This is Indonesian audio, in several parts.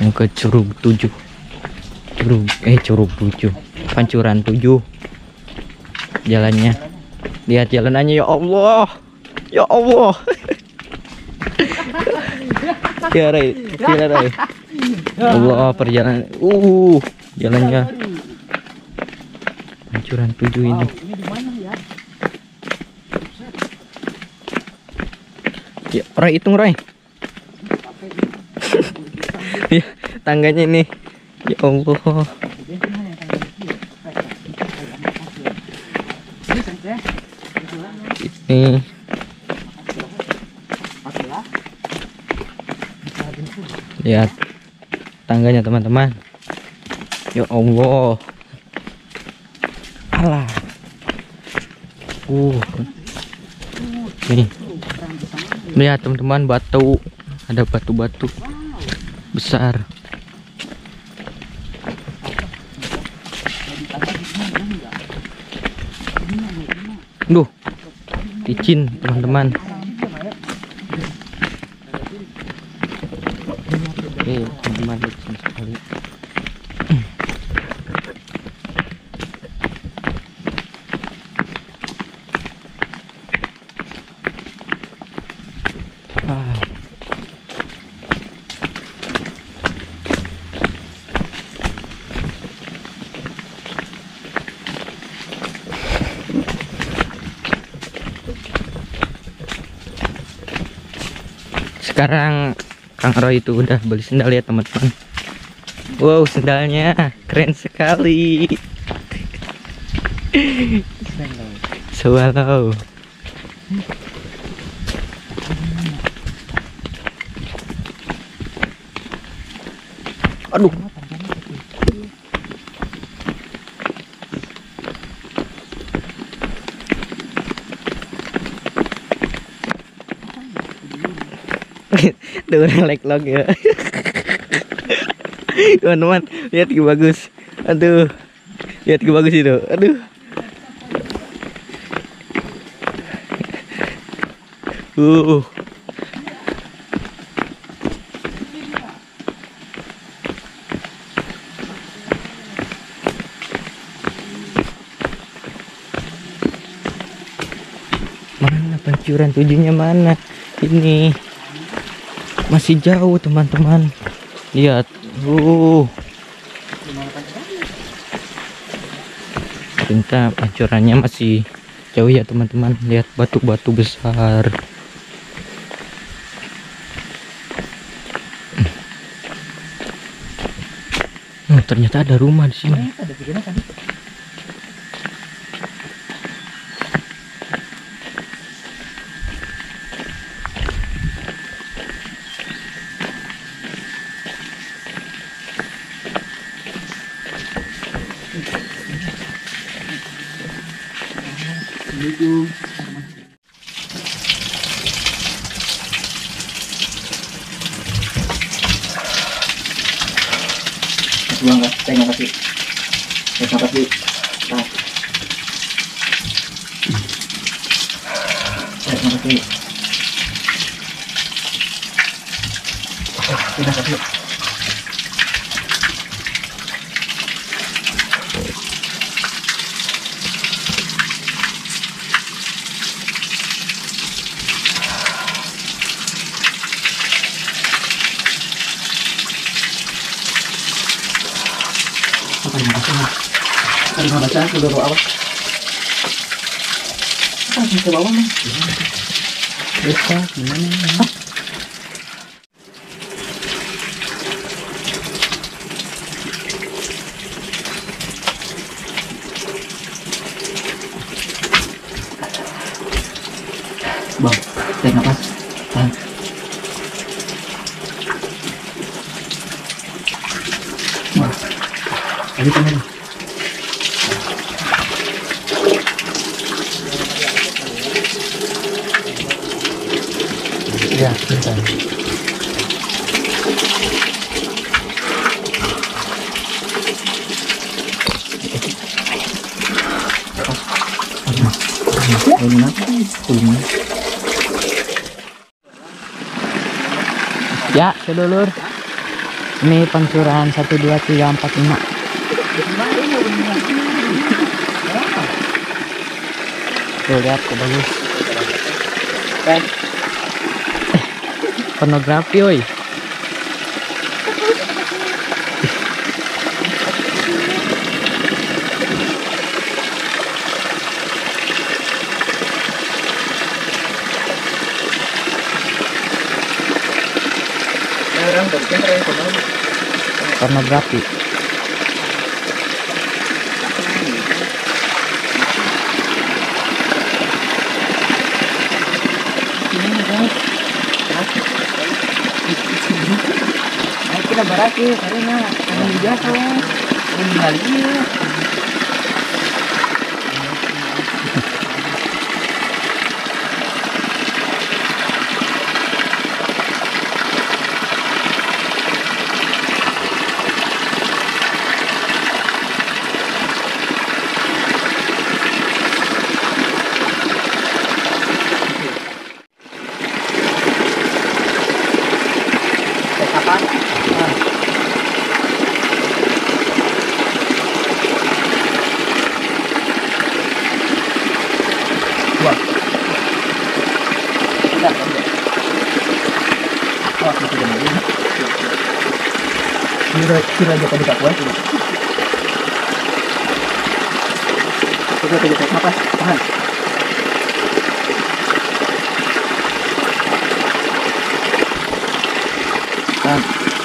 mau ke Curug 7 Curug eh Curug 7 Pancuran 7 jalannya. Lihat jalanannya ya Allah. Ya Allah. Ya Ray ya Ray Allah perjalanan. Uh jalannya. Pancuran 7 ini. Ya? ya Ray hitung Ray tangganya ini ya Allah. Ini lihat tangganya teman-teman. Ya Allah. Alah. Uh. Nih lihat teman-teman batu. Ada batu-batu. Besar Duh, licin teman-teman. Oke, teman-teman licin sekali. Ah. Sekarang Kang Roy itu udah beli sendal ya teman-teman. Wow, sendalnya keren sekali. Swallow. Aduh. Tuh like log ya. Teman-teman, lihat ke bagus. Aduh. Lihat ke bagus itu. Aduh. Uh. Mana pancuran tujuhnya mana? Ini masih jauh teman-teman. Lihat. Uh. Ternyata pancurannya masih jauh ya teman-teman. Lihat batu-batu besar. Oh, ternyata ada rumah di sini. Assalamualaikum. Buang kasih. Saya kasih. Kasih. Kasih. Apa yang baca? Apa yang baca? Sudah doa apa? Apa yang ke bawah mas? Bisa, gimana? Bang, tarik nafas. Tahan. Wah, lagi tangan. Ya, bentar. Ini? Ini. Ya, sedulur. Ini pancuran 1 2 3 4 5. Tuh lihat tuh bagus. Kan? Pornografi oi. Pornografi. Ay, kinabaraki, karena ano juga Kira kira aja tadi tak kuat. Coba coba coba apa? Tahan. Tahan.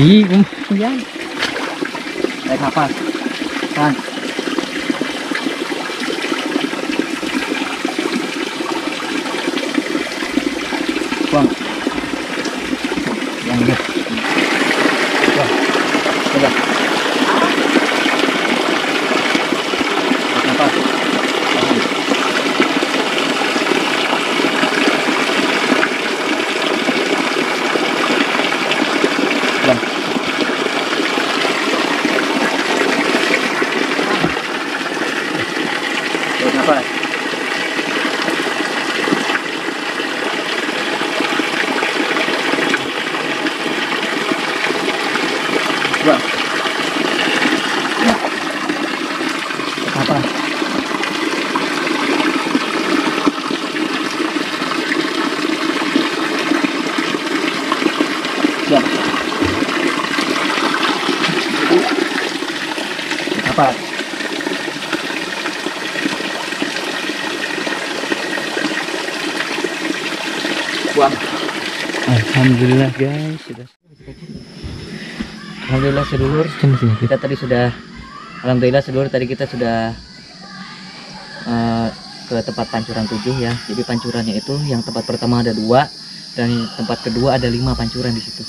อีกมันยันได้ครับป้าป้า Alhamdulillah guys, sudah. Alhamdulillah sedulur Sini sini. kita tadi sudah alhamdulillah sedulur tadi kita sudah eh, ke tempat pancuran tujuh ya jadi pancurannya itu yang tempat pertama ada dua dan tempat kedua ada lima pancuran di situ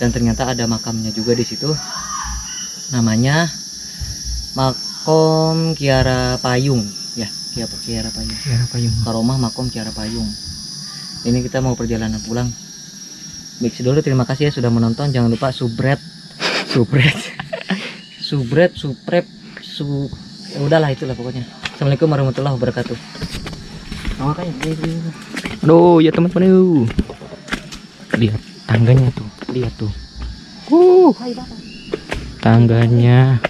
dan ternyata ada makamnya juga di situ namanya makom Kiara Payung ya Kiara, Kiara Payung Ya, payung. Karomah Makom Kiara Payung. Ini kita mau perjalanan pulang. Baik dulu terima kasih ya sudah menonton. Jangan lupa subscribe, subscribe, subscribe, subscribe, su ya udahlah itulah pokoknya. Assalamualaikum warahmatullahi wabarakatuh. Oh, kayak. Aduh, ya teman-teman yuk. Lihat tangganya tuh. Lihat tuh. Uh, tangganya.